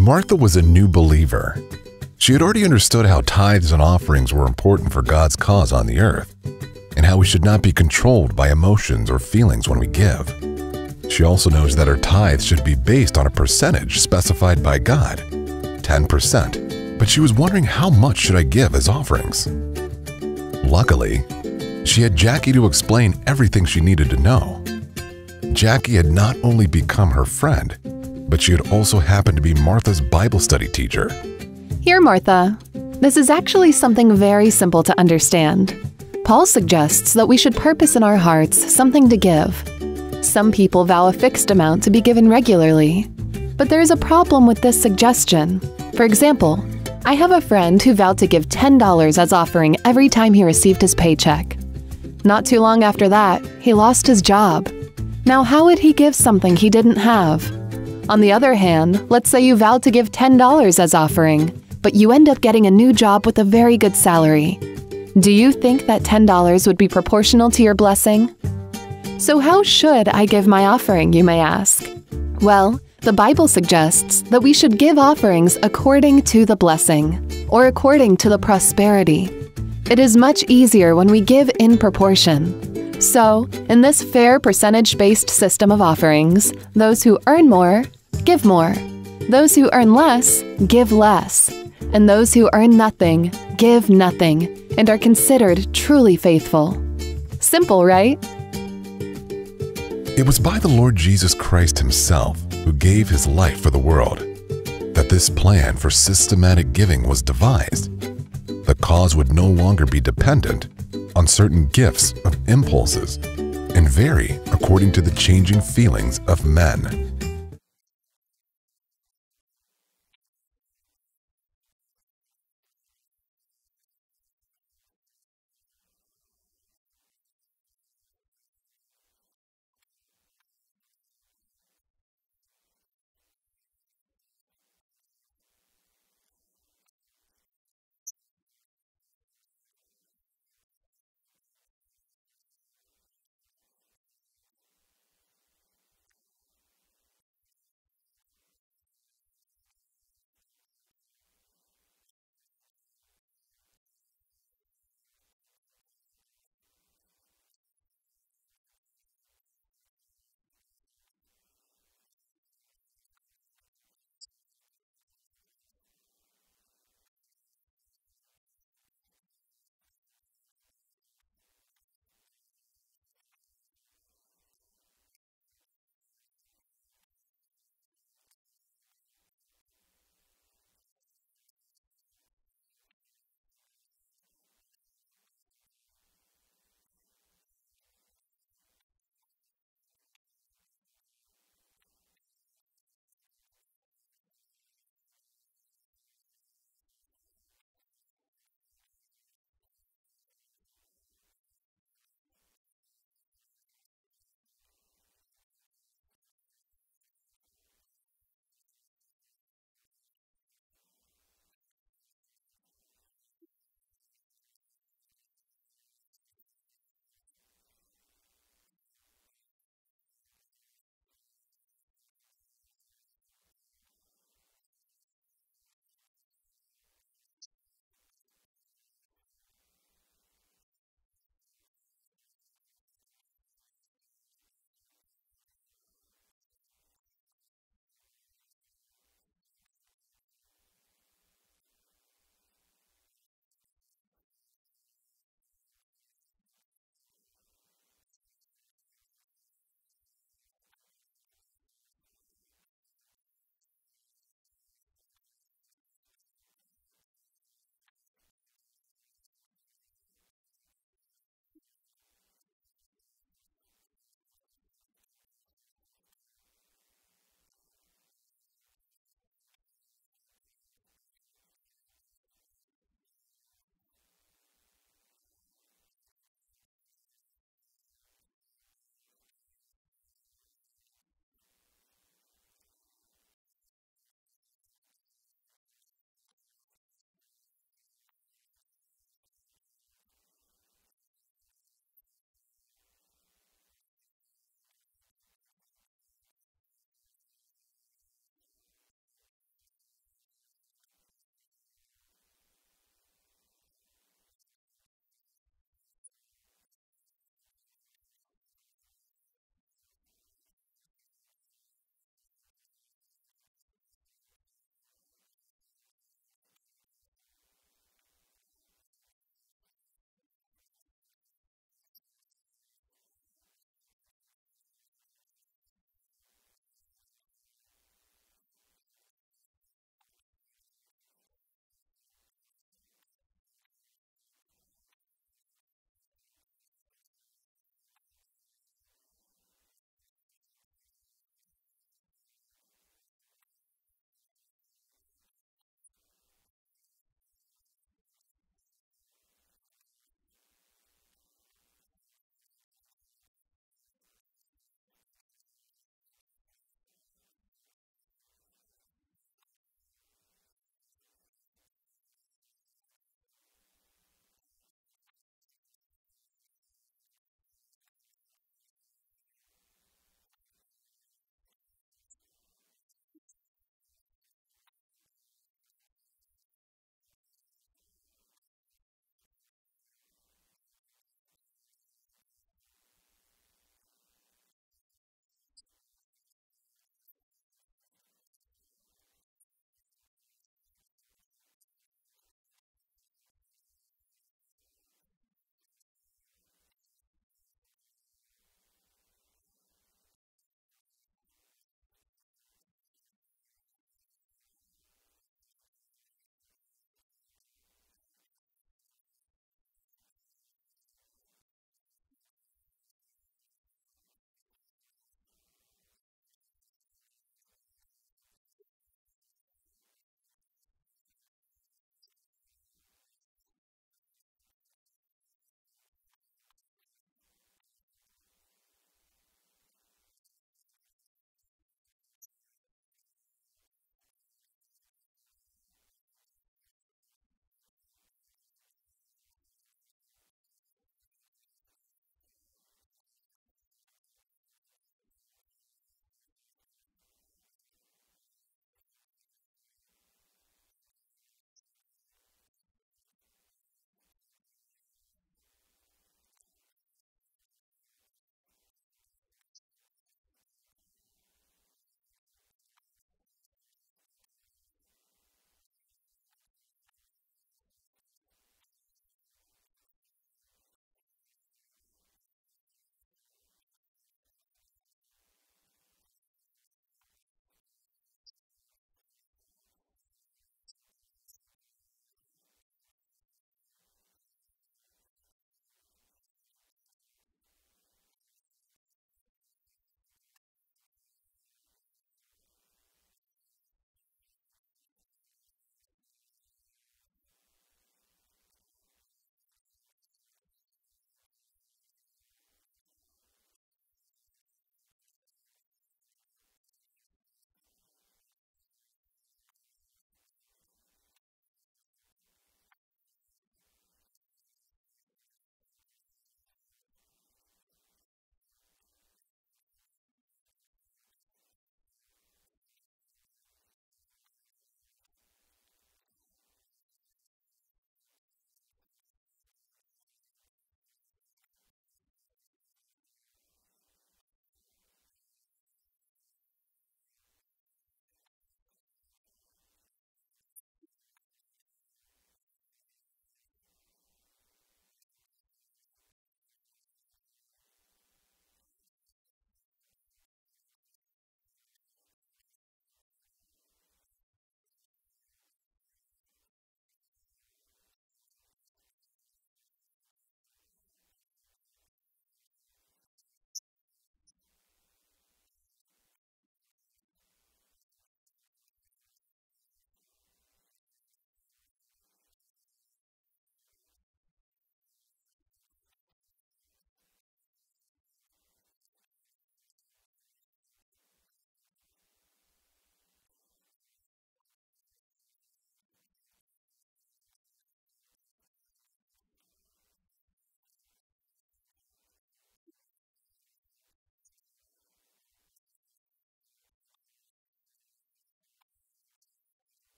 Martha was a new believer. She had already understood how tithes and offerings were important for God's cause on the earth, and how we should not be controlled by emotions or feelings when we give. She also knows that her tithes should be based on a percentage specified by God, 10%, but she was wondering how much should I give as offerings? Luckily, she had Jackie to explain everything she needed to know. Jackie had not only become her friend, but she had also happened to be Martha's Bible study teacher. Here, Martha. This is actually something very simple to understand. Paul suggests that we should purpose in our hearts something to give. Some people vow a fixed amount to be given regularly. But there is a problem with this suggestion. For example, I have a friend who vowed to give $10 as offering every time he received his paycheck. Not too long after that, he lost his job. Now, how would he give something he didn't have? On the other hand, let's say you vowed to give $10 as offering, but you end up getting a new job with a very good salary. Do you think that $10 would be proportional to your blessing? So, how should I give my offering, you may ask? Well, the Bible suggests that we should give offerings according to the blessing, or according to the prosperity. It is much easier when we give in proportion. So, in this fair percentage based system of offerings, those who earn more, give more. Those who earn less, give less. And those who earn nothing, give nothing, and are considered truly faithful. Simple, right? It was by the Lord Jesus Christ Himself who gave His life for the world that this plan for systematic giving was devised. The cause would no longer be dependent on certain gifts of impulses and vary according to the changing feelings of men.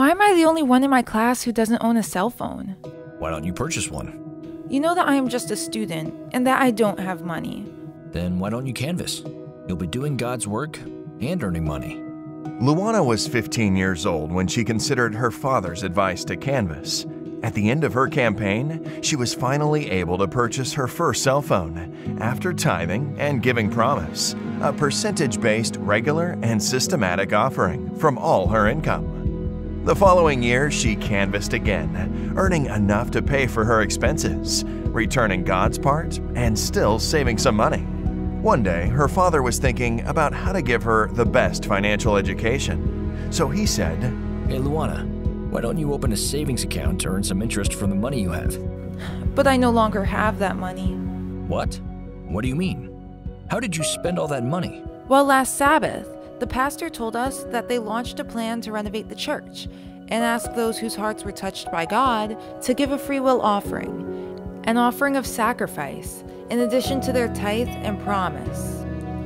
Why am I the only one in my class who doesn't own a cell phone? Why don't you purchase one? You know that I am just a student and that I don't have money. Then why don't you canvass? You'll be doing God's work and earning money. Luana was 15 years old when she considered her father's advice to canvass. At the end of her campaign, she was finally able to purchase her first cell phone after tithing and giving promise, a percentage based regular and systematic offering from all her income. The following year, she canvassed again, earning enough to pay for her expenses, returning God's part, and still saving some money. One day, her father was thinking about how to give her the best financial education. So he said, Hey, Luana, why don't you open a savings account to earn some interest from the money you have? But I no longer have that money. What? What do you mean? How did you spend all that money? Well, last Sabbath, the pastor told us that they launched a plan to renovate the church and ask those whose hearts were touched by God to give a free will offering, an offering of sacrifice, in addition to their tithe and promise.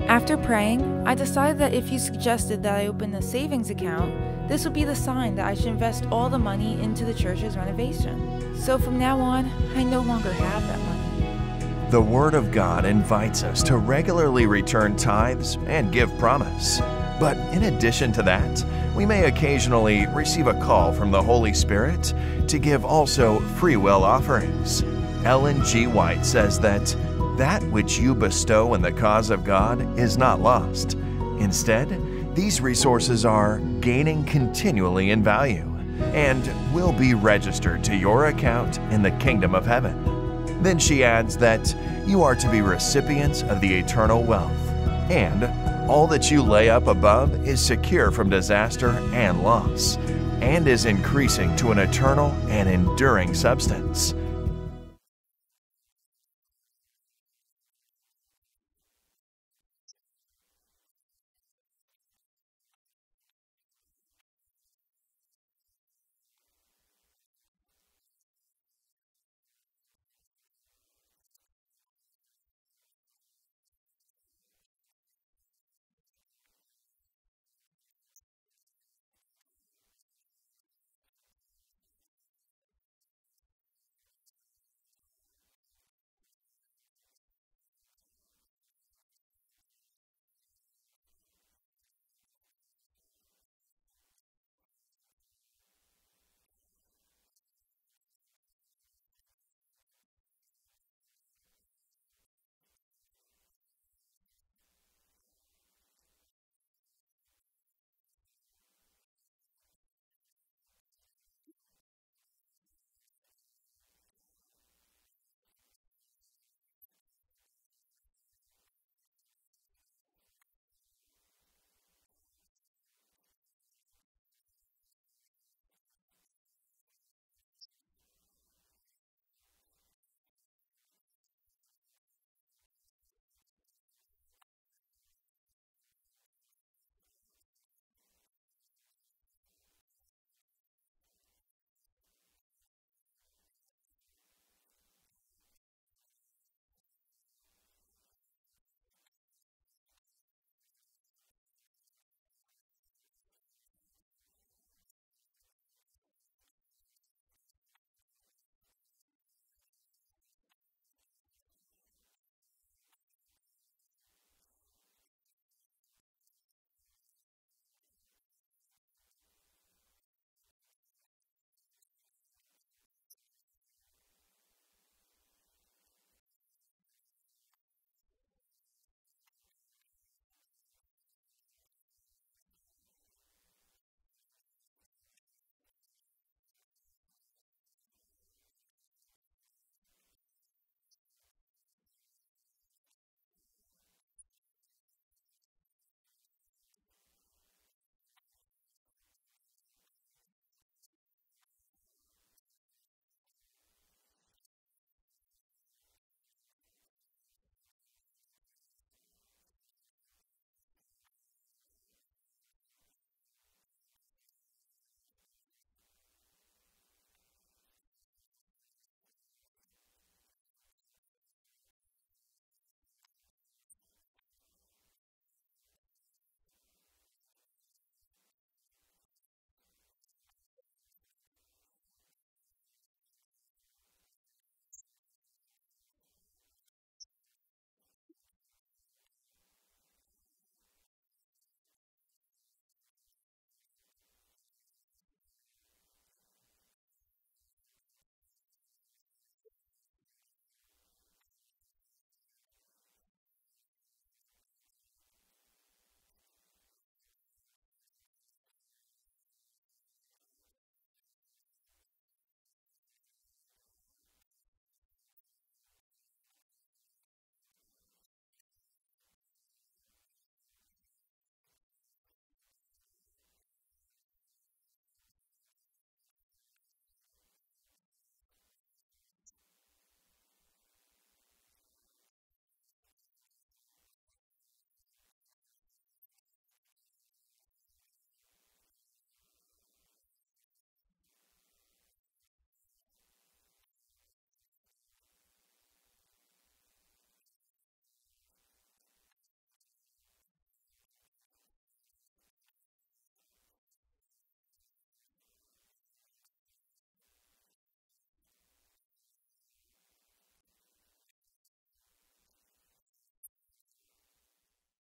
After praying, I decided that if you suggested that I open a savings account, this would be the sign that I should invest all the money into the church's renovation. So from now on, I no longer have that money. The Word of God invites us to regularly return tithes and give promise. But in addition to that, we may occasionally receive a call from the Holy Spirit to give also free will offerings. Ellen G. White says that that which you bestow in the cause of God is not lost. Instead, these resources are gaining continually in value and will be registered to your account in the kingdom of heaven. Then she adds that you are to be recipients of the eternal wealth, and all that you lay up above is secure from disaster and loss, and is increasing to an eternal and enduring substance